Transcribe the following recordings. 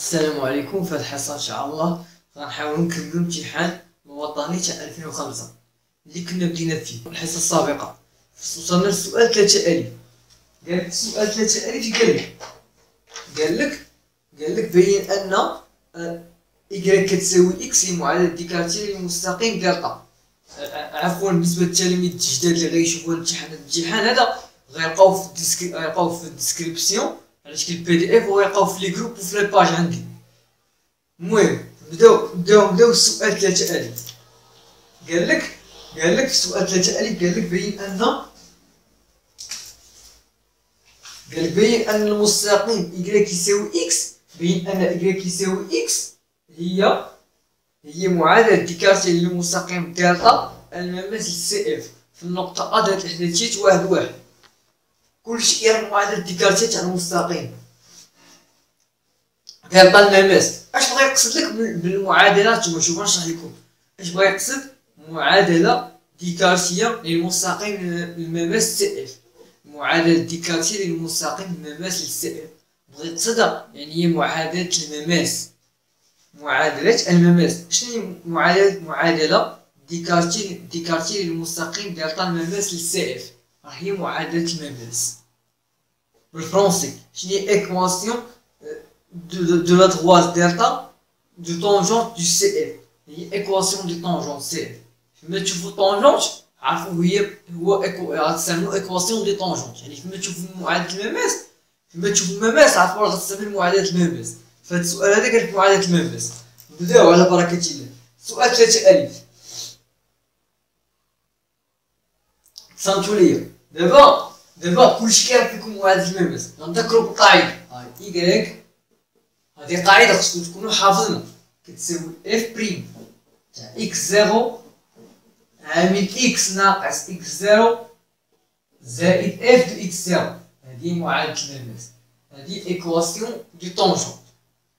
السلام عليكم في هذه الحصة إن شاء الله. غنحاولو نكملو امتحان الوطني تاع 2005 اللي كنا بدينا فيه الحصة السابقة. وصلنا للسؤال ثلاثة ألف. قالك السؤال ثلاثة ألف قالك قالك قالك بين أن آه، إيكغيك كتساوي هي معادلة ديكارتية للمستقيم دلتا عفوا بالنسبة للتلاميذ الجداد اللي غيشوفوا الامتحان الامتحان هذا في غيلقاو في ال description. على شكل PDF ويلقاو في les groupes وفي les pages عندي المهم نبداو نبداو نبداو السؤال 3000 قال لك قال لك السؤال 3000 قال لك بين ان قال لك بين ان المستقيم y يساوي x بين ان y يساوي x هي هي معادلة ديكارتية للمستقيم دلتا المماس ل CF في النقطة أ ذات واحد واحد كلشي يعرف معادلة ديكارتية تاع المستقيم. قال المماس اش بغا يقصد لك بالمعادلات؟ نتوما شوف نشرح لكم. اش بغا يقصد؟ معادلة ديكارتية للمستقيم المماس CF معادلة ديكارتية للمستقيم المماس F بغا يقصدها؟ يعني هي معادلة المماس معادلة المماس شنو هي معادلة؟ معادلة ديكارتية ديكارتية للمستقيم دلتا المماس لل CF راه هي معادلة المماس بالفرنسي شنو هي équation de, de la droite delta du tangente du CF هي équation de tangente CF فيما تشوفوا tangente عارفوا هي هو غتستعملوا équation de tangente يعني فيما تشوفوا معادله المماس فيما تشوفوا المماس عارفوا راه غتستعمل معادله المماس فهاد السؤال هذا قالك معادله المماس نبداو على بركه الله سؤال 3 الف فهمتوا ليا دابا دابا كلشي كيعرف لكم معادله المماس نذكروا بالقاعده هاي اي هذه قاعدة خصكم تكونوا حافظينها. كتساوي f prime تاع x zéro عامل x ناقص x zéro زائد f de x zéro هذه معادلة المماس هذه équation de tangente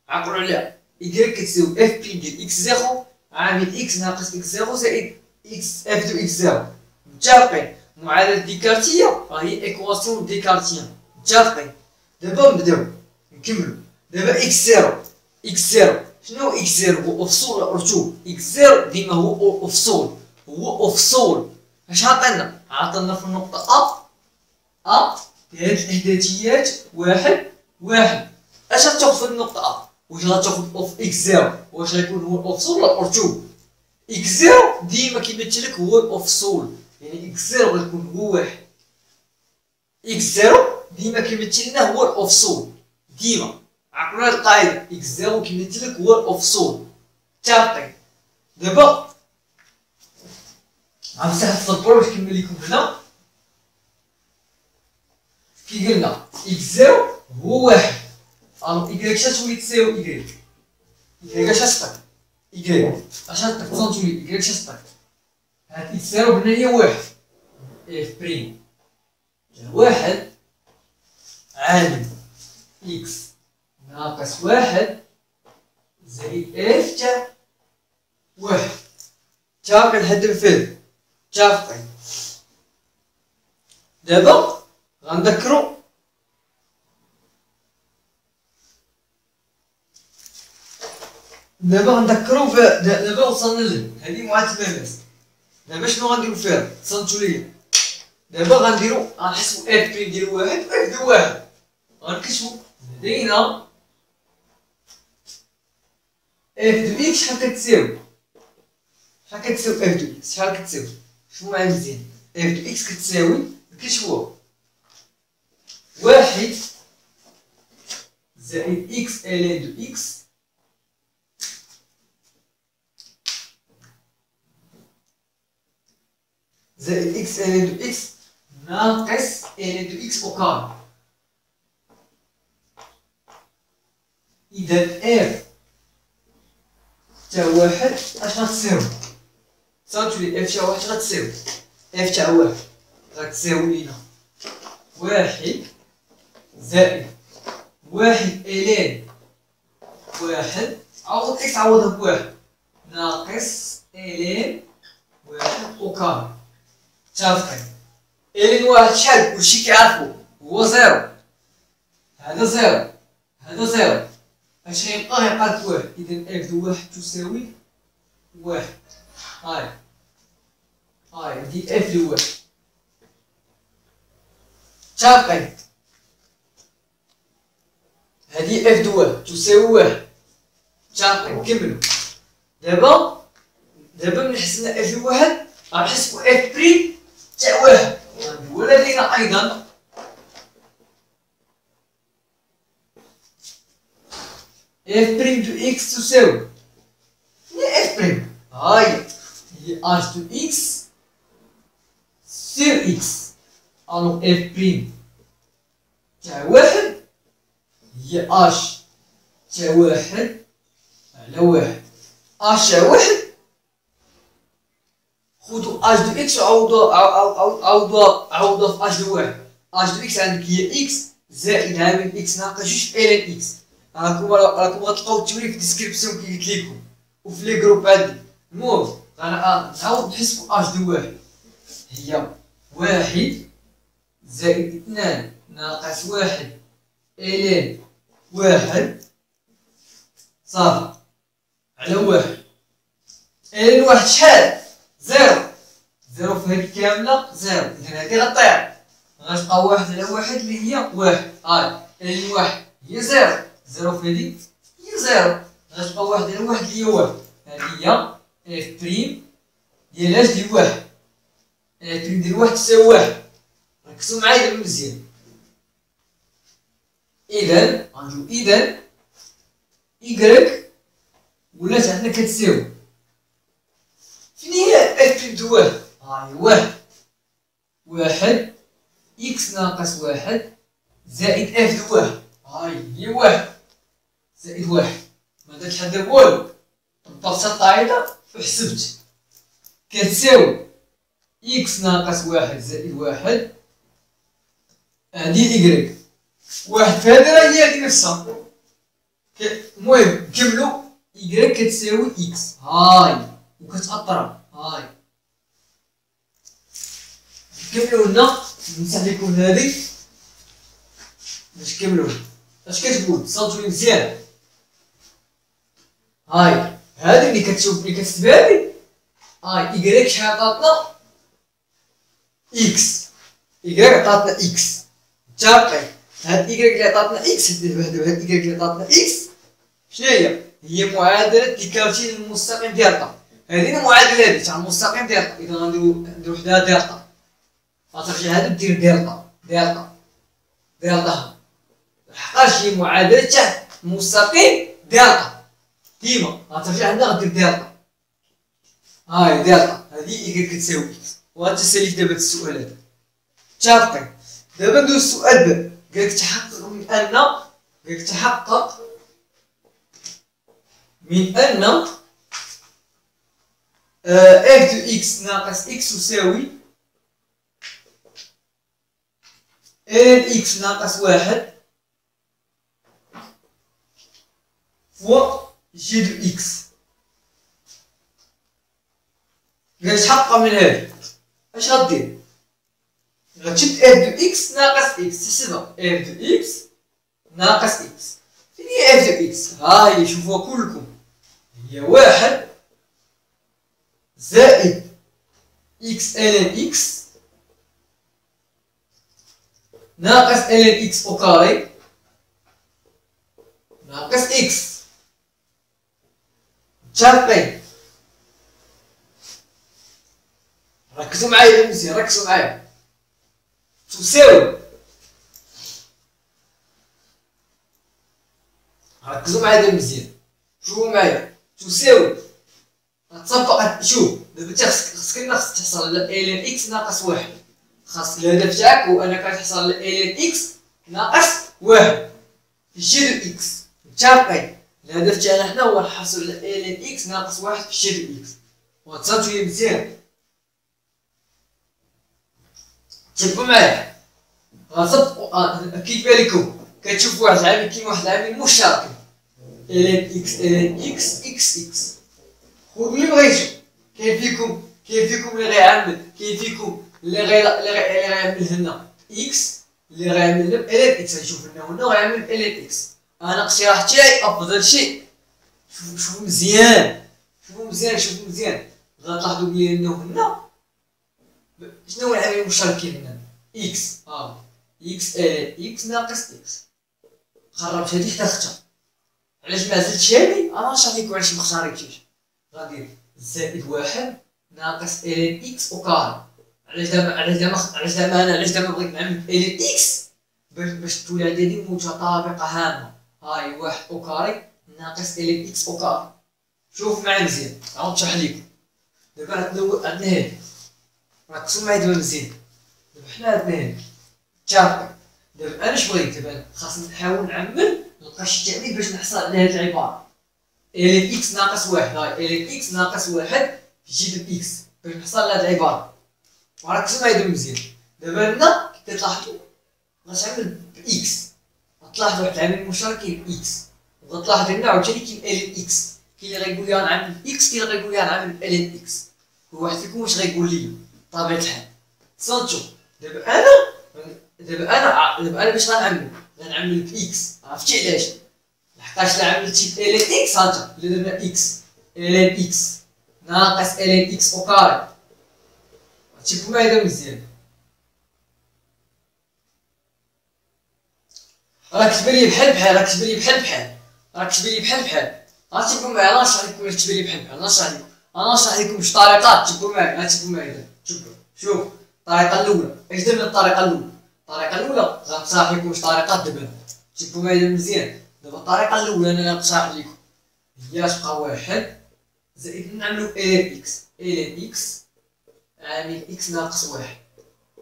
عقلوا عليها. إيكغيك كتساوي f prime ديال x zéro عامل x ناقص x zéro زائد x f de x zéro متفقين؟ معادلة ديكارتية راهي équation cartésienne متفقين دابا نبداو نكملو دابا x zéro x zéro شنو x zéro هو أفصول أرتوب x zéro ديما هو افصول هو افصول اش عطينا عطينا في النقطة ا ا هاد الاحداثيات واحد واحد اش غتاخد في النقطة ا واش غتاخد اوف x zéro واش غيكون هو الافصول ولا الأرتوب x zéro ديما كيمثل لك هو الافصول يعني x zéro غيكون هو واحد. x zéro ديما كيمثل لنا هو الافصول ديما. عقلوا هاد القاعدة. x zéro كيمثل لك هو الأفصول متفقين دابا غنفتح السطور باش نكمل لكم هنا. كي قلنا إكس زيرو هو واحد. ألو إيكغيك اش تولي تساوي إيكغيك إيكغيك اش غتعطيك إيكغيك اش غتعطيك تولي إيكغيك اش غتعطيك إكس زيرو قلنا هي واحد؟ إف بريم واحد عامل إكس ناقص واحد زائد اف تاع واحد. متفقين لحد الفيلم متفقين دابا غنذكرو. دابا غنذكرو دابا وصلنا لهم هادي معادلة الماس دابا شنو غنديرو فيها؟ تصنتو ليا. دابا غنديرو غنحسبو اف بي نديرو واحد اف ديال واحد. غنكتبو لدينا f de x شحال كتساوي؟ شحال كتساوي f de x شحال كتساوي؟ شوفوا معايا مزيان. f de x كتساوي كتشوفوا واحد زائد x ln de x زائد x ln de x ناقص ln de x au carré اذا f تاع واحد اش غتساوي صافي f تاع واحد غتساوي f تاع واحد غتساوي لينا واحد زائد واحد ln واحد عوض x عوضها بواحد ناقص ln واحد وكام متفقين ln واحد شحال كلشي كيعرفو؟ هو zéro. هذا zéro. هذا zéro. أش غيبقى؟ غيبقى واحد. اذا f de واحد تساوي واحد. هاي. هاي. عندي f de واحد. تابقي هذه f de واحد تساوي واحد. تابقي نكملو دابا؟ دابا من حسبنا f واحد غنحسبو f prime واحد ولدينا أيضا f prime de x تساوي هي f prime هاي هي h de x sur x alors f prime تاع واحد هي اش تاع واحد على واحد h واحد خذوا h de x وعوضوا عوضوا عوضوا في اش دو واحد اش دو إكس عندك هي إكس زائد عامل إكس ناقص جوج في ln x راكم راكم غتلقاو ال théorie في ال description كي قلت لكم وفي les groupes عندي المهم أنا نعاود نحسبو h de واحد هي واحد زائد اثنان ناقص واحد ln واحد صافي على واحد ln واحد شحال zéro zéro في هذه كاملة zéro إذا هذه غطيع غتبقى واحد على واحد اللي هي واحد هاي ln واحد هي zéro zéro في هذه هي zéro غتبقى واحد على واحد اللي هي واحد هذه هي f prime ديال اش ديال واحد f prime ديال واحد تساوي واحد ركزوا معايا دابا مزيان إذا غنجيو إذا إيكغيك ولات عندنا كتساوي فين هي f prime de واحد هاي واحد. واحد. x ناقص واحد زائد f واحد هاي هي واحد. زائد واحد. ما درت لحد دابا والو طبقت القاعدة وحسبت كتساوي x ناقص واحد زائد واحد. هادي إيكغيك واحد في هادي راه هي هادي نفسها. المهم نكملو y كتساوي x هاي. وكتأطرا هاي. نكملو هنا نمسح لكم هادي. باش نكملو اش كتقول صوتوني مزيان. هاي هادي اللي كتشوف اللي كتكتب هادي؟ هاي إيكغيك شحال عطاتنا إكس إيكغيك عطاتنا إكس متفقين هاد إيكغيك اللي عطاتنا إكس هاد إيكغيك اللي عطاتنا إكس شناهي هي معادلة ديكارتين المستقيم ديالها. هذه المعادلة هذه تاع المستقيم ديالها. إذا غنديرو نديرو حداها ديالها. غترجع هادو دير ديالها ديالها ديالها لحقاش هي معادلة تاع المستقيم ديالها ديما. غترجع عندها غدير ديالها هاي ديالها هذه y كتساوي. x وغتساليك دابا السؤال هذا. متفقين دابا ندوز السؤال ب قالك تحقق من أن قالك تحقق من أن f de x ناقص x يساوي ان إكس ناقص واحد. fois g de x قال تحقق من هذا اش غدير غتشد f de x ناقص x تحسبها. f de x ناقص x فين هي f de x ها هي شوفوها كلكم. هي واحد زائد إكس ان إكس ناقص ان إكس أو ناقص إكس متفقين ركزوا معايا مزيان ركزوا معايا تساوي ركزوا معايا مزيان شوفوا معايا تساوي غتصفق شوف دابا انت خصك خصك تحصل على ال إكس ناقص واحد. خاص الهدف تاعك هو انك تحصل ال إكس ناقص واحد في دو إكس متفقين الهدف تاعنا حنا هو على ال إكس ناقص واحد في دو إكس وتصنتو لي مزيان. تبقوا معايا. غنصدقوا آه، كيف بالكم كتشوف واحد العامل كيما واحد العامل مشترك. ln x ln x x x خذوا اللي بغيتو. كاين فيكم كاين فيكم اللي غيعمل كاين فيكم اللي غي اللي غيعمل هنا x اللي غيعمل لنا ln x غيشوف لنا هنا وغيعمل ln x أنا اقتراح أفضل شيء. شوفوا شوفوا مزيان. شوفوا مزيان شوفوا مزيان. غتلاحظوا بلي انه هنا شنو هو العامل المشتركين هنا؟ x آه. إكس آه إكس ناقص إكس قربت هادي حتى اختها علاش ما زلتش هادي أنا نشرح علاش ما اختاريتيش غادي زائد واحد ناقص ln x au carré علاش دابا علاش دابا علاش أنا علاش دابا بغيت نعمل ln x. باش باش تولي عندي متطابقة هامة. هاي واحد au carré ناقص ln x au carré. شوف معايا مزيان. عاود نشرح لكم دابا عندنا عندنا هادي ركزوا معايا دابا مزيان. دابا حنا عندنا هادي تشافي دابا أنا اش بغيت؟ دابا خاصني نحاول نعمل نلقى شي باش نحصل على هاد العبارة. ln x ناقص واحد. هاي ln x ناقص واحد في جيب ال x باش نحصل على هاد العبارة. وركزوا معايا دابا مزيان دابا هنا كتلاحظوا غتعمل ب x غتلاحظوا واحد العامل مشترك كاين x وغتلاحظ هنا عاوتاني كاين ln x كاين اللي غيقول لي غنعمل x كاين اللي غيقول لي غنعمل ln x كل واحد فيكم واش غيقول لي بطبيعه الحال سانتو دابا أنا دابا أنا دابا أنا باش غنعمل غنعمل باكس عرفتي علاش لحقاش لا عملتي ال إكس هانتا الا درنا إكس ال إكس ناقص ال إكس أو كاري معايا مزيان راك تبان بحال بحال راك تبان بحال بحال راك تبان بحال بحال غتشوفوا معايا أنا نشرح لكم تبان بحال بحال أنا نشرح لكم أنا نشرح لكم بش طريقات تشوفوا معايا تشوفوا معايا شوفوا شوف الطريقة الاولى اش درنا الطريقة الاولى الطريقة الاولى غنشرح لكم واش طريقات دابا تشوفوا معايا مزيان دابا الطريقة الاولى أنا غنشرح لكم هي تبقى واحد زائد نعملو ln x ln x عامل x ناقص واحد.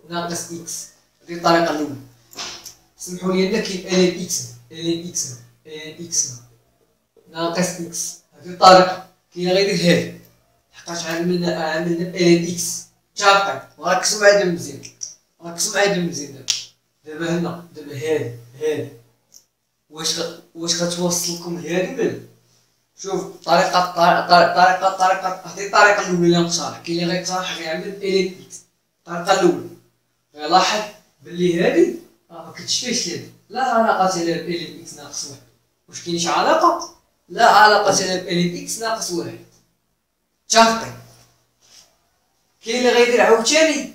ناقص x هذه الطريقة الاولى سمحوا لي ان كاين ال إكس ال إكس ال إكس ناقص إكس هذه الطريقة كاين غير هذه. حقاش عملنا عملنا ال إكس متفقين وركزوا معايا دابا مزيان ركزوا معايا دابا مزيان دابا هنا. دابا هادي هادي واش واش غتوصل لكم لهادي ولا شوف طريقة طريقة طريقة هذه الطريقة الأولى اللي غنقترح كاين اللي غيقترح غيعمل إليكت الطريقة الأولى. غيلاحظ بلي هادي ما كتشفيش هادي لا علاقة لها بإليكت ناقص واحد. واش كاين شي علاقة؟ لا علاقة لها بإليكت ناقص واحد. متفقين كاين اللي غيدير عاوتاني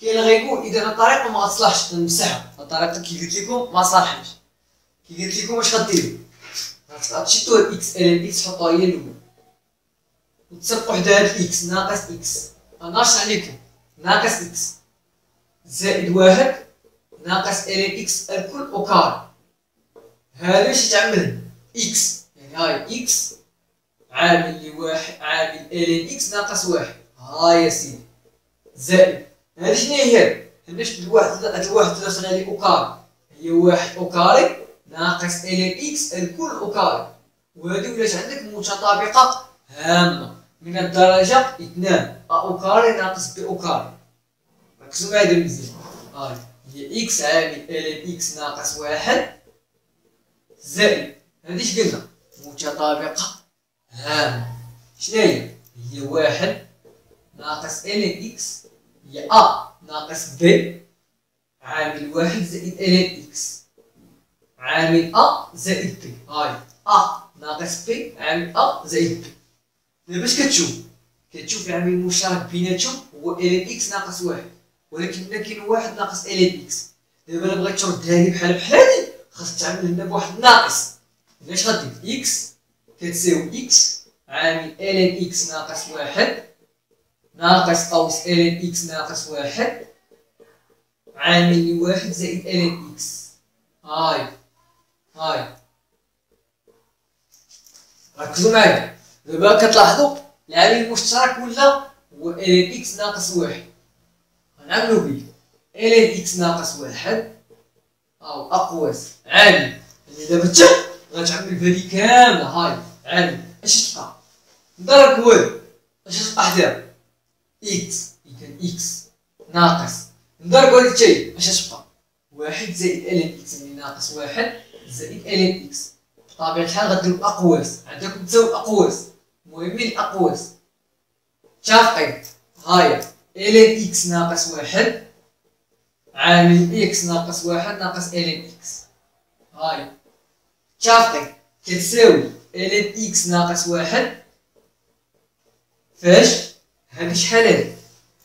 كاين اللي غيقول إذا الطريقة ما غتصلحش نمسحها الطريقة كي قلت لكم ما صالحش كي قلت لكم واش غديروا غتشدوا ال x ln x حطوها هي الاولى وتسبقوا حدا هاد الاكس ناقص إكس. أنا نشرح لكم ناقص x. زائد واحد ناقص ln x الكل au carré هذا اش تعمل؟ x. يعني هاي x عامل لواحد عامل ln x ناقص واحد. ها يا سيدي. زائد. هذه شنو هي؟ هنا شفت الواحد الواحد داخله لي au carré هي واحد au carré ناقص ln x الكل au carré وهذه ولات عندك متطابقة هامة. من الدرجة اثنان. au carré ناقص b au carré ركزوا معايا مزيان هاي هي x عامل ln x ناقص واحد زائد. هذه اش قلنا؟ متطابقة هامة. شنو هي؟ هي واحد ناقص ln x هي a ناقص b عامل واحد زائد ln x عامل a زائد b هاي a ناقص b عامل a زائد b دابا اش كتشوف كتشوف العامل المشترك بيناتهم هو ln x ناقص واحد ولكن هنا كاين واحد ناقص ln x دابا الا بغيت تردها لي بحال بحال هادي خاصك تعمل هنا بواحد ناقص هنا اش غدير x كتساوي x عامل ln x ناقص واحد ناقص قوس ln x ناقص واحد عامل لي واحد زائد ln x هاي هاي. ركزوا معايا دابا كتلاحظوا العامل المشترك ولا هو ln x ناقص واحد؟ غنعملو بيه ln x ناقص واحد أو اقواس عامل يعني دابا غتعمل بهادي كامله هاي. عامل اش تبقى نضرب والو اش تبقى حداها إكس. إذا إكس ناقص. نضربو هاد الشيء اش تبقى واحد زائد ln x يعني ناقص واحد. زائد ln x بطبيعة الحال غديرو أقواس. عندكم تساوي أقواس. مهمين الأقواس. متفقين هاي. ln x ناقص واحد. عامل x ناقص واحد ناقص ln x هاي. متفقين كتساوي ln x ناقص واحد. فاش؟ هادي شحال هادي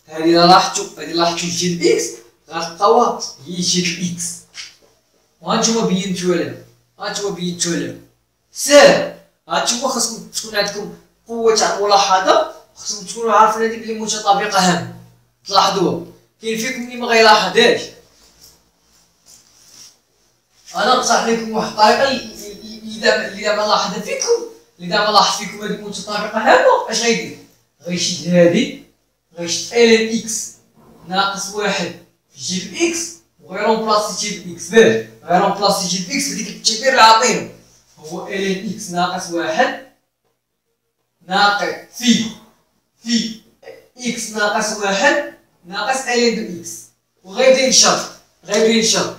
هادي لاحظتو هادي لاحظتو جيب إكس غتلقاوها هي وهانتوما بينتو لها هانتوما بينتو لها ساهل هانتوما خاصكم تكون عندكم قوة تاع الملاحظة خاصكم تكونوا عارفين هادي بلي متطابقة هام تلاحظوها كاين فيكم اللي ما غيلاحظهاش أنا نقترح لكم واحد الطريقة اللي دابا اللي دابا لاحظها فيكم اللي دابا لاحظ فيكم هذه المتطابقه هذا اش غيدير غيشد هادي غيشد ln x ناقص واحد في g de x وغي remplacer g de x باش غي remplacer g de x بديك التعبير اللي عاطينو هو ln x ناقص واحد ناقص في في x ناقص واحد ناقص ln de x وغيبدا ينشر غيبدا ينشر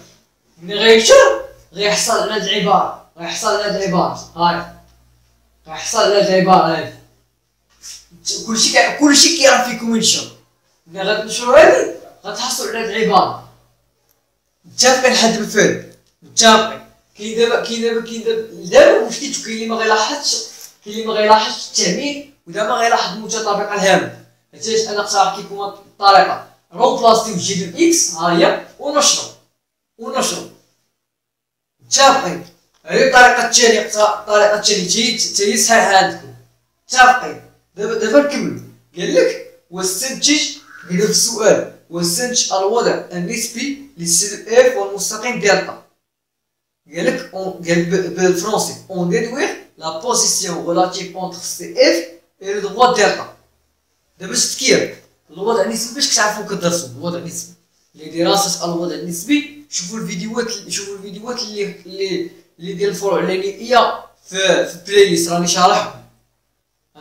ملي غينشر غيحصل على هاد العباره غيحصل على هاد العباره هاي غيحصل على هاد العباره هادي كلشي كلشي كيعرف فيكم ينشر ملي غتنشرو هادي غتحصلوا على هاد العباره متفقين لحد الفيلم متفقين كاين دابا كاين دابا كاين دابا دابا واش كاين اللي ما غيلاحظش كاين اللي ما غيلاحظش التعميم ودابا غيلاحظ المتطابقه الهامة. علاش أنا اقترحت لكم الطريقة. رومبلاستي وجيب إكس ها هي ونشرو ونشرو متفقين هذه الطريقة الثانية الطريقة الثانية تي صحيحة عندكم. متفقين دابا دابا نكملو قال لك واستنتج في السؤال. واستنتج الوضع النسبي للسلب اف والمستقيم دلتا قال لك قال بالفرنسي en déduire la position relative entre Cf et le droite delta دابا التفكير الوضع النسبي باش كتعرفوا كدرسوا الوضع النسبي. لدراسه الوضع النسبي شوفوا الفيديوهات شوفوا الفيديوهات اللي اللي اللي ديال الفروع العلميه في في playlist راني شارحهم.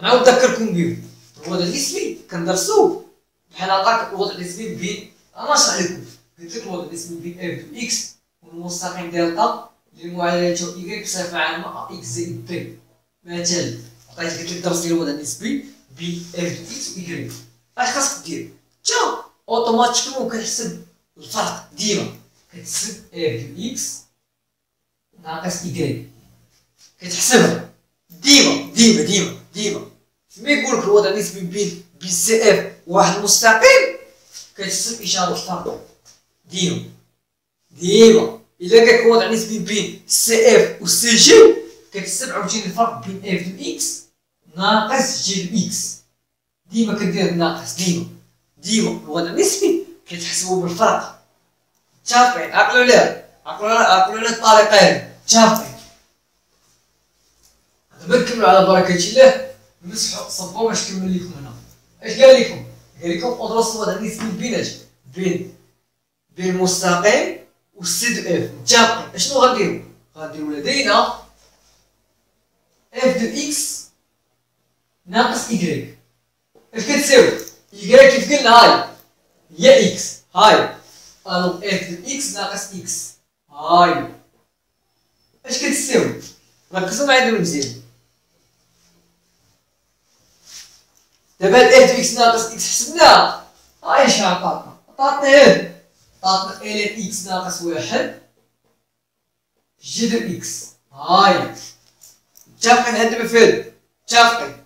نعاود نذكركم بهم الوضع النسبي كندرسوه بحال عطاك الوضع النسبي بين أنا نشرح لكم. قلت لك الوضع النسبي بين f و x والمستقيم دلتا للمعادلة y بصفة عامة x زائد b مثلا عطيت قلت لك درس ديال الوضع النسبي بين f و x و y أش خاصك دير؟ انت automatiquement كتحسب الفرق ديما. كتحسب f de x ناقص y كتحسبها. ديما ديما ديما ديما. فيما يقول لك الوضع النسبي بين بين Cf واحد مستقيم كتحسب إشارة الفرق ديما. ديما. إلا كان وضع نسبي بين سي اف و سي جي كتحسب عاوتاني الفرق بين f de x ناقص g de x ديما كدير الناقص ديما. ديما. الوضع النسبي كتحسبو بالفرق. متفقين عقلوا عليها عقلوا عقلوا على الطريقة هذه متفقين دابا نكملوا على بركة الله. نمسحوا صبوا باش نكمل لكم هنا. اش قال لكم؟ لكم ادرسوا الوضع النسبي بين بين بين المستقيم وال C de f متفقين اشنو غنديروا غنديروا لدينا f de x ناقص i grec اش كتساوي ايكغيك كيف قلنا هاي هي x هاي alors f de x ناقص x هاي اش كتساوي ركزوا معايا دابا مزيان دابا ال f de x ناقص إكس حسبناها هاي اش عطاتنا عطاتنا هاد. عطاتنا ln x ناقص واحد. de x. هاي. متفقين هاد المفعول متفقين.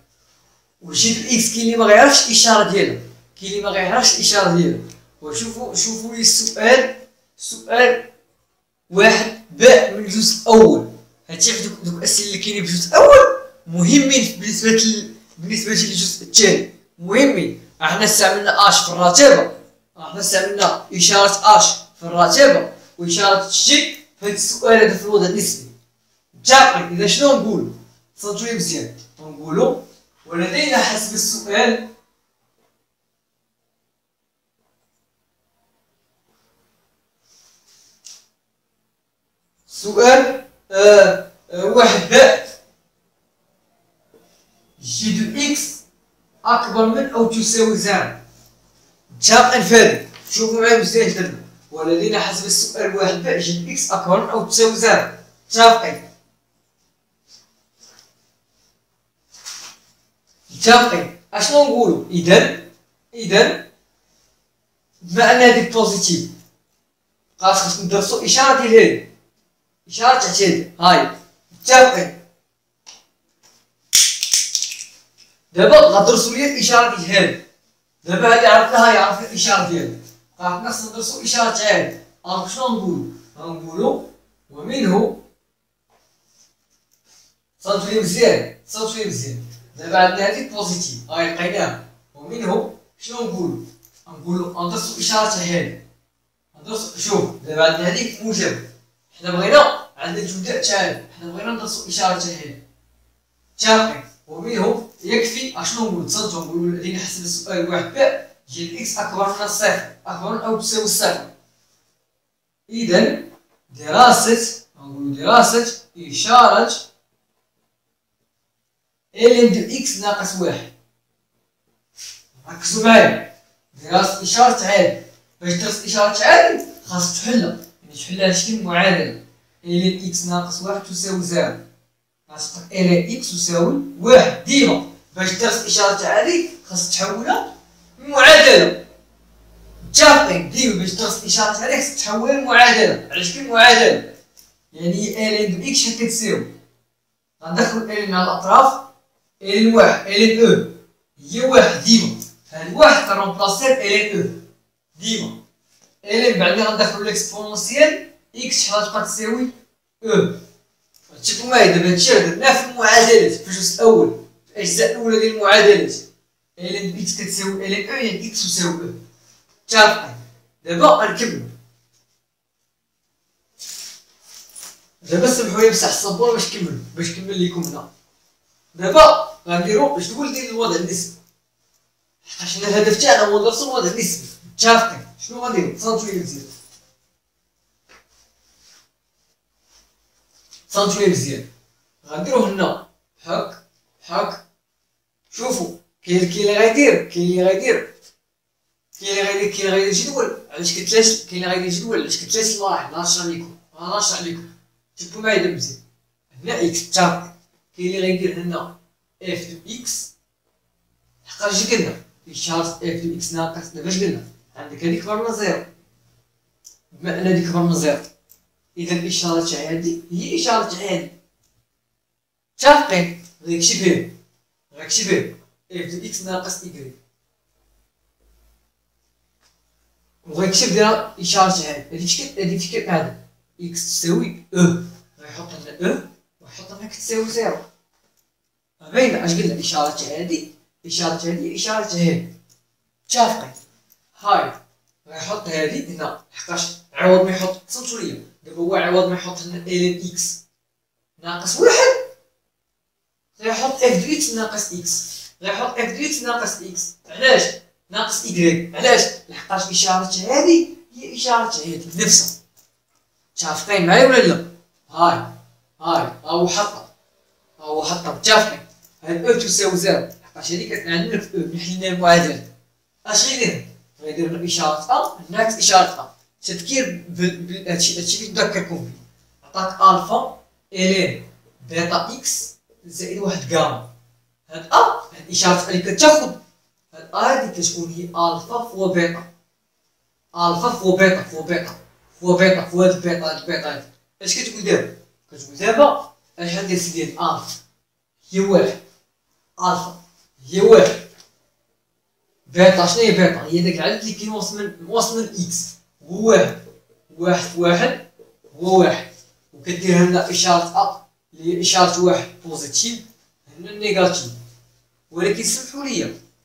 de x كاين اللي ما غيعرفش الاشارة ديالها كاين اللي ما غيعرفش الاشارة ديالها وشوفوا شوفوا لي السؤال. سؤال واحد باء من الجزء الأول. دوك دوك الاسئله اللي كاينين في الجزء الأول؟ مهمين بالنسبة بالنسبة للجزء الثاني مهمين أحنا استعملنا آش في الراتبة. أحنا استعملنا إشارة آش في الراتبة. وإشارة جي في هذا السؤال هذا في الوضع النسبي. متفقين إذا شنو نقول؟ صدقوا لي مزيان. نقولوا ولدينا حسب السؤال. سؤال آه آه واحد باء g de x اكبر من أو تساوي zéro متفقين فهذا شوفوا معايا مزيان درنا ولدينا حسب السؤال واحد de x أكبر من أو تساوي zéro متفقين متفقين أشنو نقولوا اذا اذا بما ان هذه positif خاص خاص ندرسوا إشارة ديال هذه. إشارة تاع هاي. متفقين دابا غدرسوا لي الاشاره ديال هذه دابا هذه عرفناها يعرف الاشاره ديالها عرفنا خصنا ندرسوا الاشاره هذه alors شنو نقولوا غنقولوا ومنه صوتوا لي مزيان صوتوا لي مزيان دابا عندنا هذه positif هاي لقيناها ومنه شنو نقولوا نقولوا ندرسوا الاشاره هذه ندرسوا شوف دابا عندنا هذيك موجب حنا بغينا عندنا الجمله تاعنا حنا بغينا ندرسوا الاشاره هذه متفقين ومنه يكفي أشنو نقول تصدقوا نقولوا الذين حسب السؤال واحد باء جي إكس أكبر من الصفر أكبر من أو تساوي الصفر. اذا دراسة نقولوا دراسة إشارة ln de x ناقص واحد. ركزوا معايا. دراسة إشارة هاد ال باش تدرس إشارة هاد ال خاصك تحلها يعني تحلها شكل معادله ln x ناقص واحد تساوي zéro. خاصك ln x تساوي واحد ديما باش تدرس اشاره هادي خاصك تحولها معادله متفقين ديما باش تدرس اشاره هادي خاصك تحولها لمعادله على شكل معادله يعني ln de x كتساوي غندخل ln مع الاطراف ال واحد ln e هي واحد ديما هاد واحد كن remplacer ln e ديما ال بعد غندخلو l'exponentielle x شحال تبقى تساوي e تشوفوا معايا دابا هادشي درناه في المعادلات في الجزء الأول في الأجزاء الأولى ديال المعادلات. ln x كتساوي ln e يعني x تساوي e. متفقين دابا غنكملو دابا سمحوا لي نمسح الصبور باش نكمل باش نكمل لكم هنا. دابا غنديرو جدول ديال الوضع النسبي. حيت الهدف تاعنا هو ندرسو الوضع النسبي. متفقين شنو غنديرو؟ صنتو لي مزيان. صنتو لي مزيان. غنديرو هنا. بحال بحال شوفوا. كاين اللي غيدير كاين اللي غيدير. كاين اللي غيدير كاين اللي غيدير جدول. علاش كتلاش؟ كاين اللي غيدير جدول. علاش كتلاش المراحل نشرح لكم نشرح لكم شوفوا معايا مزيان. هنا إكس تاع. كاين اللي غيدير هنا اف دو إكس حقا اش قلنا؟ اشارة اف دو إكس ناقص. دابا اش قلنا؟ عندك هذيك كبر من زيرو. بما ان هذيك كبر من زيرو. اذا الاشارة تاع هادي هي اشارة هادي متفقين غيكشف هنا غيكشف هنا اف دو إكس ناقص ايكغيك وغيكشف ديال اشارة هادي هادي شكل هادي شكل هذا إكس تساوي أو غيحط لنا أو ويحط لنا كتساوي زيرو. باينة اش قلنا اشارة هادي اشارة هادي اشارة هادي متفقين هاي. غيحط هادي هنا. حقاش عوض ما يحط دابا هو عوض ما يحط هنا ال إكس ناقص واحد. غيحط f de x ناقص y غيحط f de x ناقص y علاش؟ ناقص y علاش؟ لحقاش إشارة هادي هي إشارة هادي نفسها. متفقين معايا ولا لا؟ هاي هاي ها هو حطها. ها هو حطها متفقين هاد e تساوي زيرو لحقاش هادي عندنا في e حلينا المعادلة اش غيدير غيدير إشارة أ. ناقص إشارة أ. تذكير هادشي اللي نذكركم به عطاك الفا الين بيتا إكس زائد واحد غاما هاد ا هاد الاشارة اللي كتاخد هاد ا هادي كتكون هي الفا فوا بيتا الفا فوا بيتا فوا بيتا فوا بيتا فوا هاد بيتا هاد بيتا هادي اش كتقول دابا كتقول دابا اش غندير سيدي الفا هي واحد الفا هي واحد بيتا شنو هي بيتا هي داك العدد اللي كيوصل من واصل من x هو واحد واحد في واحد هو واحد. وكدير هنا إشارة أ اللي هي إشارة واحد positive هنا négative ولكن سمحوا لي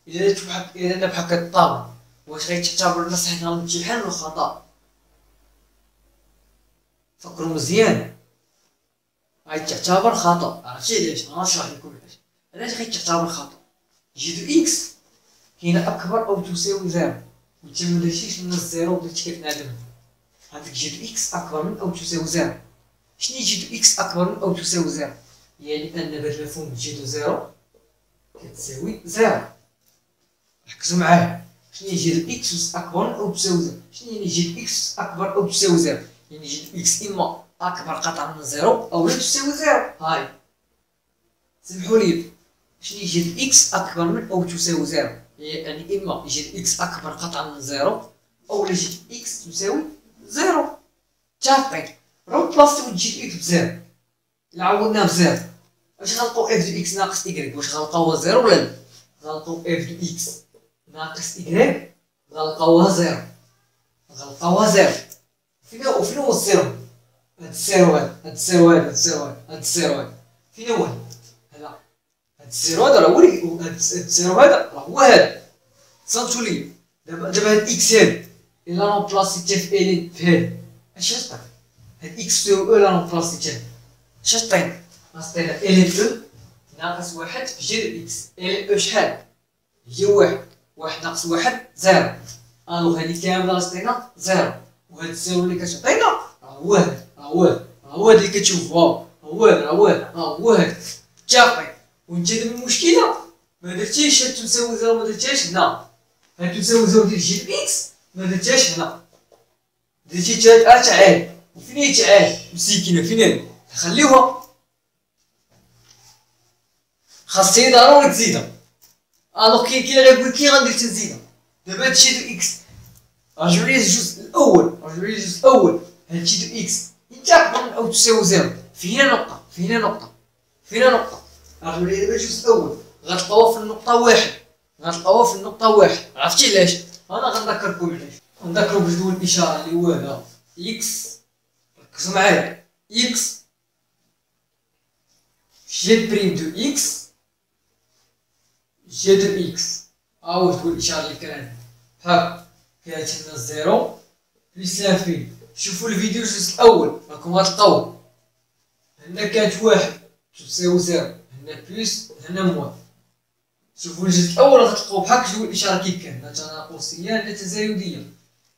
إلا درت بحال إلا درنا بحال هكا الطابع واش غيتعتبر لنا صحيح الامتحان ولا خطا فكروا مزيان. غيتعتبر خطأ. عرفتي علاش؟ غنشرح لكم علاش. علاش غيتعتبر خطأ؟ g de x. كاينة أكبر أو تساوي زيرو درتيش من الزيرو بديتي كتنادم عندك g de x اكبر من أو تساوي زيرو شنو g de x اكبر من أو تساوي زيرو يعني ان بدل مفهوم g de زيرو كتساوي زيرو ركزوا معايا شنو g de x اكبر من أو تساوي زيرو شنو يعني g de x اكبر أو تساوي زيرو يعني g de x اما اكبر قطعا من زيرو أو لا تساوي زيرو هاي سمحوا لي شنو g x اكبر من أو تساوي زيرو يعني إما g x أكبر قطعا من زيرو أو g x تساوي زيرو. متفقين رومبلاسيو g x بزيرو إلا عوضناه بزيرو واش غنلقاو f de x ناقص y واش غنلقاوها زيرو ولا لا؟ غنلقاو f de x ناقص y غنلقاوها زيرو. غنلقاوها زيرو. فين هو فين هو الزيرو؟ هاد الزيرو هاد الزيرو هاد الزيرو هاد الزيرو هاد. فين هو؟ الزيرو هذا راه هو الزيرو هذا راه هو هذا تصنتو لي دابا دابا هاد إكس هاد إلا رومبلاسيتيه في الين في هاد. اش غتعطي هاد إكس تساوي أو لا رومبلاسيتيه اش غتعطينا غتعطينا الين أو ناقص واحد في جي إكس الين أو شحال؟ هي واحد. واحد ناقص واحد زيرو. الوغ هادي كاملة غتعطينا زيرو. وهاد الزيرو اللي كتعطينا راه هو هاد راه هو هاد راه هو هاد اللي كتشوف واو هو هاد راه هو هاد راه هو هاد متفقين دابا المشكلة ما درتيش هاد تساوي زيرو ما درتيهاش هنا هاد تساوي زيرو ديال جي إكس ما درتيهاش هنا درتي تا تعال وفين هي تعال مسكينه فين خليوها خاصني ضروري تزيدها الوغ كي كي غيقول كي غندير تزيدها دابا هادشي دو إكس رجعوا لي الجزء الأول رجعوا الجزء الأول هادشي دو إكس انت اكبر أو تساوي زيرو فينا نقطه فينا نقطه فينا نقطه لي دابا الجزء الأول. غتلقاوها في النقطة واحد. غتلقاوها في النقطة واحد. عرفتي علاش؟ أنا غنذكركم علاش. نذكروا بجدول الإشارة اللي هو هذا. إكس ركزوا معايا. إكس جي بريم دو إكس جي دو إكس ها هو تقول الاشاره اللي كان هاك كاتبنا زيرو بليس لافين شوفوا الفيديو الجزء الأول راكم غتلقاو هنا كانت واحد تساوي زيرو بليس هنا موان شوفوا الجزء الأول غتلقاو بحال جدول الاشاره كيف كان لا تناقصيه لا تزايديه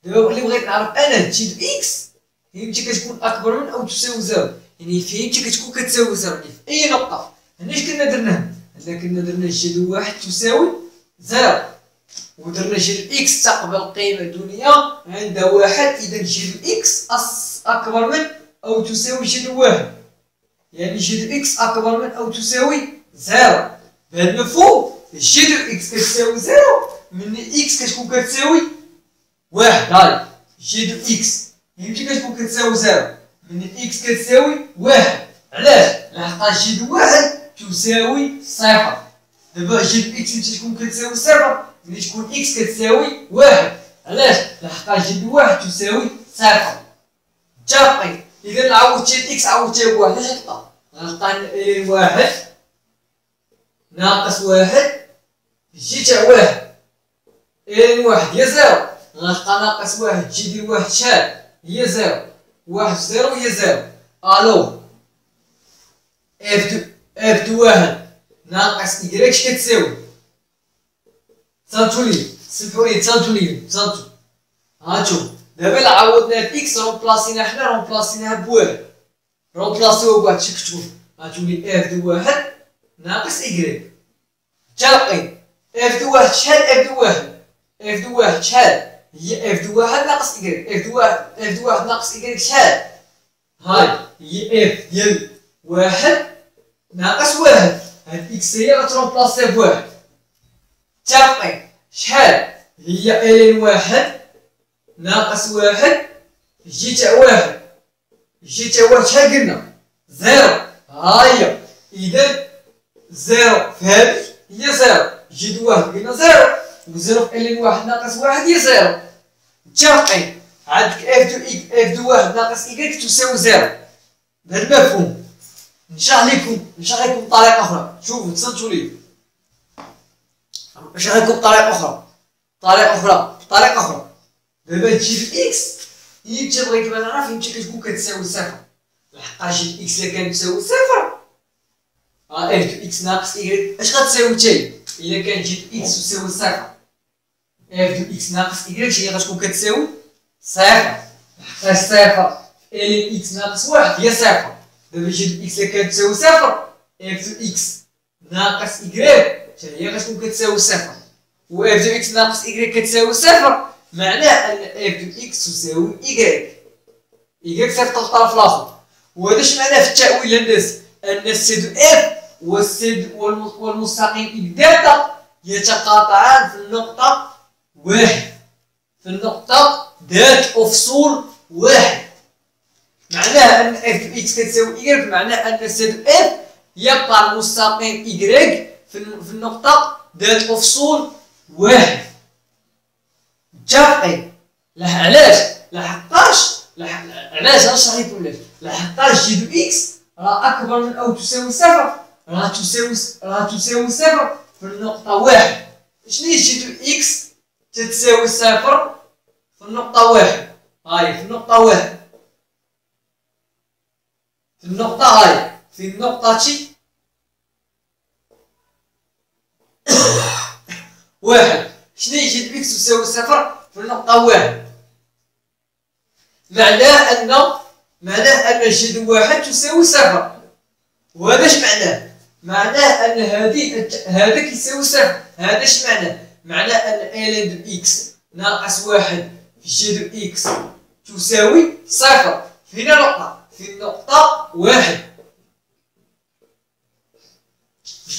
دابا اللي بغيت نعرف أنا هادشي إكس فهمتي كتكون اكبر من أو تساوي zéro يعني فهمتي كتكون كتساوي zéro يعني في اي نقطه هنا اش كنا درنا هنا كنا درنا g de واحد تساوي zéro ودرنا g de x تقبل قيمه دونيه عند واحد اذا g de x اكبر من أو تساوي g de واحد يعني g de x اكبر من أو تساوي zéro بهذا المفهوم de x كتساوي zéro ملي x كتكون كتساوي واحد هاي de x يمكن كتكون كتساوي zéro ملي x كتساوي واحد علاش لحقاش de واحد تساوي صفر دابا de x ملي تكون كتساوي صفر ملي تكون x كتساوي واحد علاش لحقاش de واحد تساوي صفر متفقين اذا عوضتي x عوضتي بواحد غتلقى غنلقى واحد ناقص واحد جي تاع واحد ان واحد هي زيرو غنلقى ناقص واحد جي ديال واحد شحال هي زيرو واحد زيرو هي زيرو ألو اف دو اف دو واحد ناقص إيكغيك اش كتساوي تصنتو لي سمحوا لي تصنتو لي تصنتو هانتو دابا عوضنا إكس رومبلاسينا حنا رومبلاسيناها بواحد رومبلاسيوها بواحد شي كتبوا غتولي f de واحد ناقص y متفقين f de واحد شحال f de واحد f de واحد شحال هي f de واحد ناقص y f de واحد f de واحد ناقص y شحال هاي هي f ديال واحد ناقص واحد هاد x هي غترومبلاسي بواحد متفقين شحال هي ln واحد ناقص واحد g تاع واحد. g تاع واحد شحال قلنا؟ zéro. هاهي اذا zéro. في هادي هي zéro. g de واحد قلنا zéro. و zéro في ln واحد ناقص واحد هي zéro. متفقين عندك f de f f de واحد ناقص y تساوي zéro. بهذا المفهوم. نشرح لكم نشرح لكم بطريقة أخرى. شوفوا تصنتوا لي. نشرح لكم بطريقة أخرى. طريقه أخرى. طريقه أخرى. دابا تجي الاكس انت بغيت ما نعرف انت كتكون كتساوي صفر لحقاش ال x الا كانت تساوي صفر آه f x ناقص y اش غتساوي تاهي الا كان g x تساوي صفر f de x ناقص y هي غتكون كتساوي صفر لحقاش صفر ln x ناقص واحد هي صفر دابا g x كانت تساوي صفر f de x ناقص إيكغيك حتى هي غتكون كتساوي صفر و f de x ناقص y كتساوي صفر معناه أن f de x تساوي y y صيفط للطرف الآخر. وهذا اش معناه في التأويل الناس أن ال C de f وال C والمستقيم دلتا يتقاطعان في النقطة واحد. في النقطة ذات أفصول واحد. معناها أن f x كتساوي y معناه أن C de f يقطع المستقيم ايكغيك في النقطة ذات أفصول واحد. متفقين علاش لحقاش علاش غنشرح لكم علاش لحقاش g de x راه أكبر من أو تساوي صفر. راه تساوي راه تساوي صفر في النقطة واحد. شنو g de x؟ تتساوي صفر في النقطة واحد. هاي في النقطة واحد. في النقطة هاي في النقطة تي واحد. شنو هي g x تساوي صفر في النقطة واحد. معناه أن معناه أن g de واحد تساوي صفر وهذا اش معناه؟ معناه أن هذه هذا كيساوي صفر هذا اش معناه؟ معناه أن ln x ناقص واحد في g de x تساوي صفر فين نقطة؟ في النقطة واحد.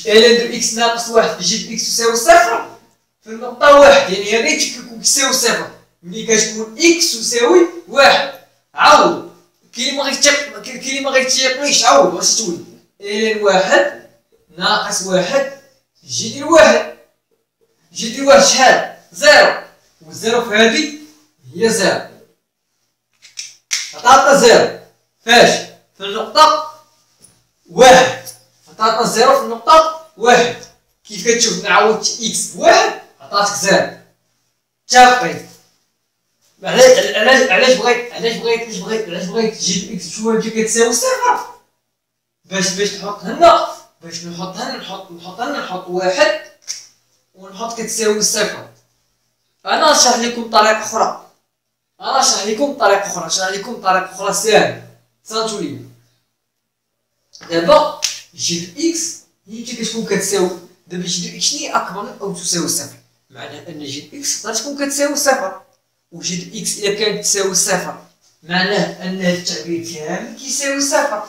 ln x ناقص واحد في g de x تساوي صفر في النقطة واحد يعني هذا كيكون كيساوي صفر ملي كتكون x تساوي واحد عاود كاين ما غيتيقنيش عاود واش تولي ln واحد ناقص واحد جي ديال واحد g ديال واحد شحال zéro وال zéro في هادي هي zéro عطاتنا zéro فاش في النقطة واحد عطاتنا zéro في النقطة واحد كيف كتشوف نعاود x بواحد عطاتك zéro متفقين علاش علاش علاش بغيت علاش بغيت علاش بغيت علاش بغيت تجيب إكس شوية كتساوي صفر؟ باش باش نحط هنا باش نحط هنا نحط نحط هنا نحط واحد ونحط كتساوي صفر. أنا نشرح لكم طريقة أخرى. أنا نشرح لكم طريقة أخرى. نشرح لكم طريقة أخرى سهلة. تصنتو لي. دابا g x هي كتكون كتساوي. دابا g x شنو أكبر أو تساوي صفر؟ معنى أن g x تقدر تكون كتساوي صفر. و g de x إذا كانت تساوي صفر معناه أن التعبير كامل كيساوي صفر.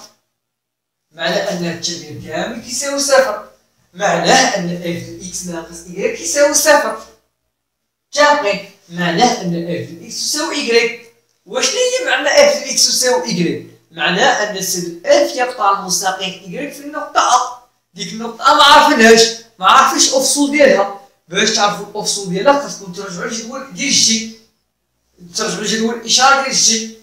معناه أن التعبير كامل كيساوي صفر. معناه أن f x ناقص y كيساوي صفر. متفقين معناه أن f x تساوي y واش هي معنى f x تساوي y معناه أن C de f يقطع المستقيم y في النقطة a ديك النقطة a ما عارفينهاش ما عارفينش الافصول ديالها. باش تعرفوا الأفصول ديالها خاصكم ترجعوا للجدول ديال الجي ترجعوا لجدول الاشاره ديال الجي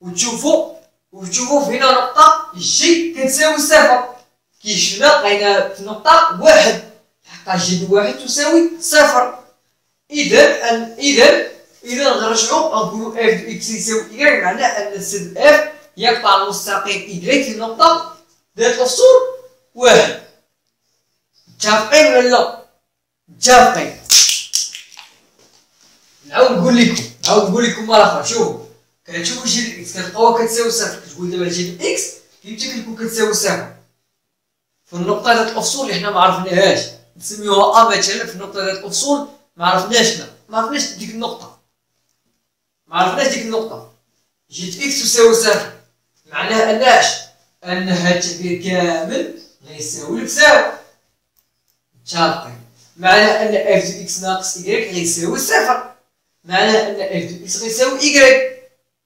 وتشوفوا وتشوفوا في هنا نقطة جي كتساوي صفر. كي شفنا لقينا في نقطة واحد. حقا جي واحد تساوي صفر. إذا اذا إذا نرجعوا نقولوا f de x يساوي y معناه أن ال C de f يقطع المستقيم y في النقطه ذات الفصول واحد. متفقين ولا لا؟ متفقين نعاود نقول لكم نعاود نقول لكم مرة أخرى. شوفوا كتشوفوا g x كتلقاوها كتساوي صفر. كتقول دابا g x يمكن تكون كتساوي صفر؟ في النقطة ذات الأفصول اللي حنا ما عرفناهاش. نسميوها a مثلا في النقطة ذات الأفصول. ما عرفناش حنا ما عرفناش ديك النقطة. ما عرفناش ديك النقطة. g x تساوي صفر. معناها اناش أن هاد التعبير كامل غيساوي بزاف متفقين معناها أن f x ناقص y غيساوي صفر. معناه أن f de x غيساوي y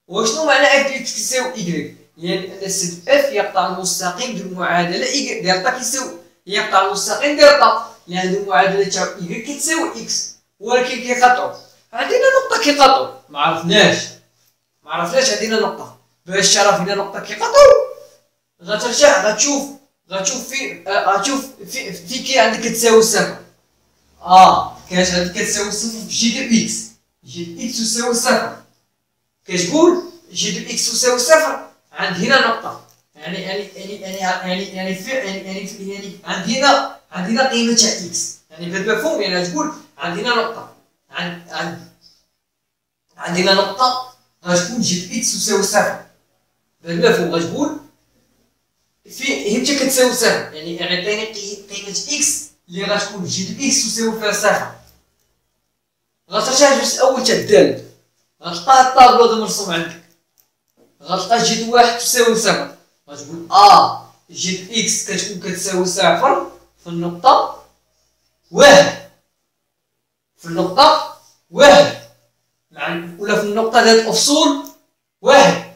وشنو معنى f de x كيساوي y يعني أن C de f يقطع المستقيم ديال المعادله y ديال طا كيساوي. يقطع المستقيم ديال طا لأن المعادله تاع y كتساوي x ولكن كيقطعوا عندنا نقطة كيقطعوا ما عرفناش. ما عرفناش عندنا نقطة. باش تعرف هنا نقطة كيقطعوا غترجع غتشوف غتشوف في غتشوف في, في كي عندك كتساوي صفر. آه كانت عندك كتساوي صفر في g ديال x g x تساوي صفر كتقول g de x تساوي صفر عند هنا نقطة يعني يعني يعني يعني يعني يعني في يعني يعني يعني عند هنا عند هنا قيمة تاع x يعني بالمفهوم يعني تقول عندنا نقطة عند عند عندنا نقطة غتكون g de x تساوي صفر بالمفهوم غتقول في هي كتساوي صفر يعني يعني قيمة x اللي غتكون g x تساوي فيها صفر غترجع الجزء الأول تاع الدال غتلقى الطابلو هذا مرسوم عندك. غتلقى جي واحد تساوي صفر غتقول آ g de x كتكون كتساوي صفر في النقطة واحد. في النقطة واحد. مع ولا في النقطة ذات الأفصول واحد.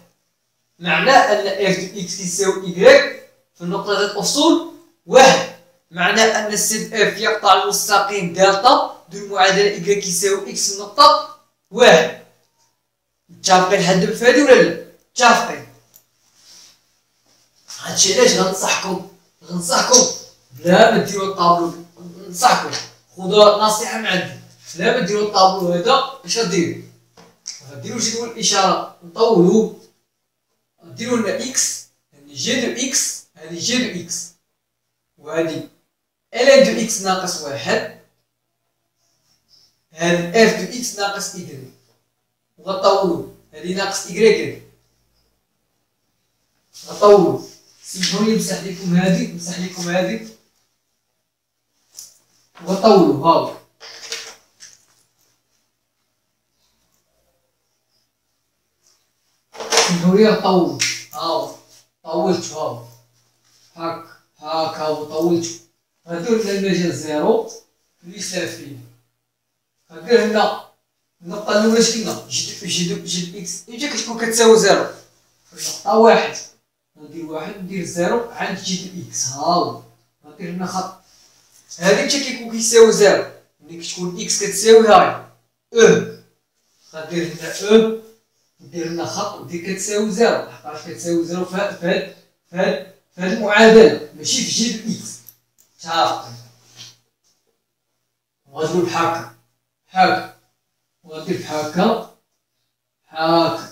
معناه أن f de x يساوي y في النقطة ذات أفصول واحد. معناه أن ال C de f يقطع المستقيم دلتا ذو المعادلة y يساوي x النقطة واحد. متفقين لحد بفادي ولا لا؟ متفقين هادشي علاش غنصحكم؟ غنصحكم بلا ما ديروا الطابلو. ننصحكم خذوا نصيحة من عندي. بلا ما ديروا الطابلو هذا اش غديروا؟ غديروا جدول الإشارة؟ نطولوا ديروا لنا x يعني g de x هذه g de x. وهذه ال دو إكس ناقص واحد هذه f de x ناقص y وغطولوا هذه ناقص ايكغيك غطولوا سمحوا لي نمسح لكم هذه نمسح لكم هذه وغطولوا هاو سمحوا لي غطولوا هاو طولت هاو هاك هاك هاو طولت غدير لنا المجال زيرو يساوي فيه غدير هنا النقطة الأولى اش كنا جد جد جد إكس إجا كتكون كتساوي زيرو النقطة واحد ندير واحد ندير زيرو عند جد إكس هاو غدير هنا خط هادي متى كيكون كيساوي زيرو ملي كتكون إكس كتساوي هاي أو غدير هنا أو ندير لنا خط ودي كتساوي زيرو لحقاش كتساوي زيرو فهاد فهاد فهاد فهاد المعادلة ماشي في جي دو إكس متفقين وغتقول بحال هكا هكا وغدير بحال هكا هكا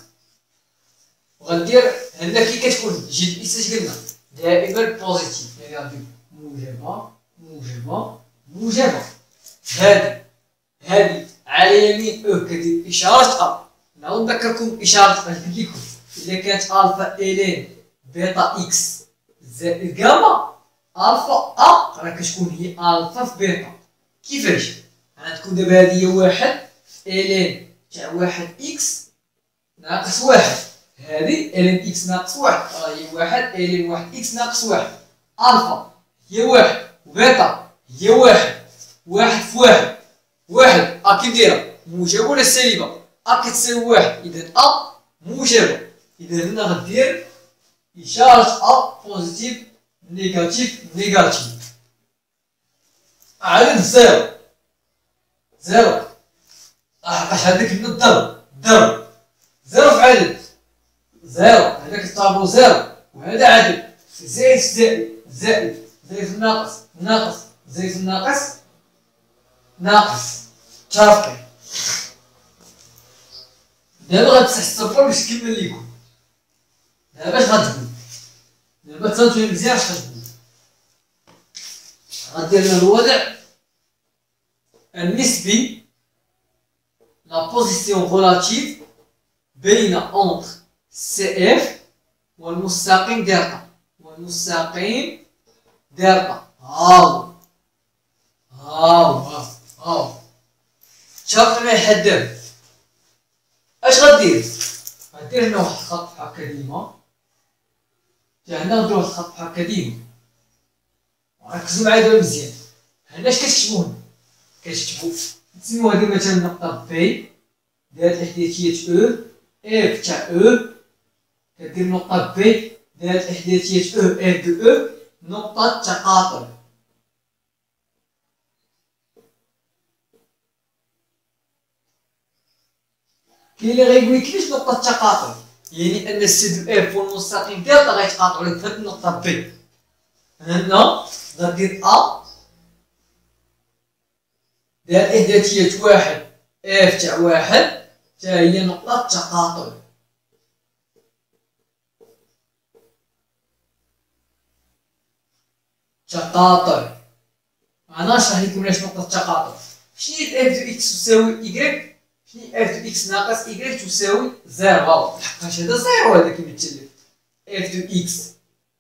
وغدير هنا كي كتكون اش قلنا. دائما positif يعني غادي موجبة. موجبة. موجبة. هادي. هادي. على يمين. أو كدير إشارة a. نعاود نذكركم إشارة قلت لكم إذا كانت ألفا ln بيتا x زائد جاما ألفا a راه كتكون هي؟ ألفا في بيتا كيفاش؟ غتكون دابا هادي هي واحد ln تاع واحد x ناقص واحد. هادي ln x ناقص واحد. راه هي واحد ln واحد x ناقص واحد. ألفا هي واحد. وبيتا هي واحد. واحد في واحد. واحد. a كي دايرة موجبة ولا سالبة؟ a كتساوي واحد. إذا a موجبة. إذا هنا غدير إشارة a positif نيجاتيف نيجاتيف عدد زيرو زيرو لحقاش هذاك من الضرب ضرب زيرو في عدد زيرو هذاك الطابلو زيرو وهذا عدد زائد زائد زائد زائد الناقص ناقص زائد الناقص ناقص متفقين دابا الصفر باش تكمل ليكم دابا اش غتقول دابا تنتوي مزيان غتقول غدير لنا الوضع. النسبي la position relative بين entre Cf والمستقيم دلتا والمستقيم دلتا هاو. هاو. هاو. هاو شوف ما يحدد اش غدير؟ غدير هنا واحد الخط هكا ديما. هنا غدير واحد الخط هكا ديما ركزوا معايا دابا مزيان. هنا اش كتكتبوا هنا كتكتبوا نسميو هادي مثلا نقطة B دارت احداثية أو f تاع أو كدير نقطة B دارت احداثية أو f de أو نقطة تقاطع. كاين اللي غيقول لك كيفاش نقطة تقاطع؟ يعني أن ال C de f والمستقيم دلتا غيتقاطعوا لك في هاد النقطة B هنا غدير ا دار إحداثية واحد f تاع واحد تا هي نقطة تقاطع. تقاطع. أنا نشرح لكم علاش نقطة تقاطع؟ شنو هي f de x تساوي y شنو هي f de x ناقص y تساوي zéro لحقاش هذا zéro هذا كيمثل لك f de x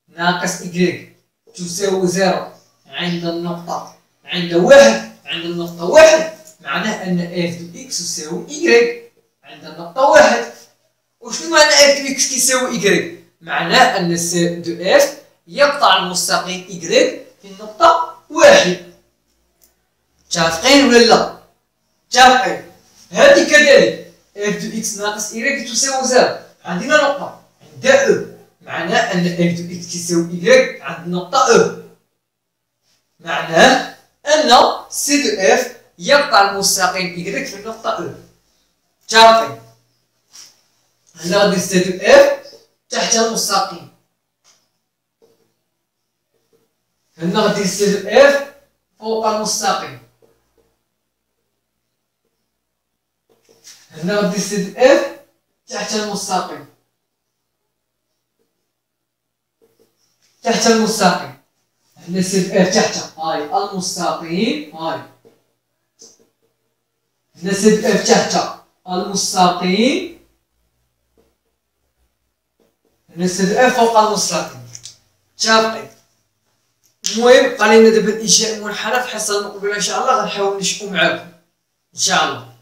ناقص y تساوي zéro عند النقطة عند واحد عند النقطة واحد معناه أن f de x تساوي y عند النقطة واحد وشنو معنى f de x كيساوي y؟ معناه أن de f يقطع المستقيم y في النقطة واحد متفقين ولا لا؟ متفقين هذه كذلك. f de x ناقص y تساوي zéro عندنا نقطة. دا أو معناه أن f de x تساوي y عند النقطة أو معناه أن C de f يقطع المستقيم y في النقطة أو جابي هنا غادي نستخدم f تحت المستقيم. هنا غادي نستخدم f فوق المستقيم. هنا غادي نستخدم f تحت المستقيم تحت المستقيم هنا نستخدم f تحت هاي المستقيم هاي هنا نستخدم f تحت المستقيم نستخدم اف فوق المستقيم تابعي المهم قالينا دابا الانشاء المنحرف حصه المقبله ان شاء الله غنحاول نشكو معاكم ان شاء الله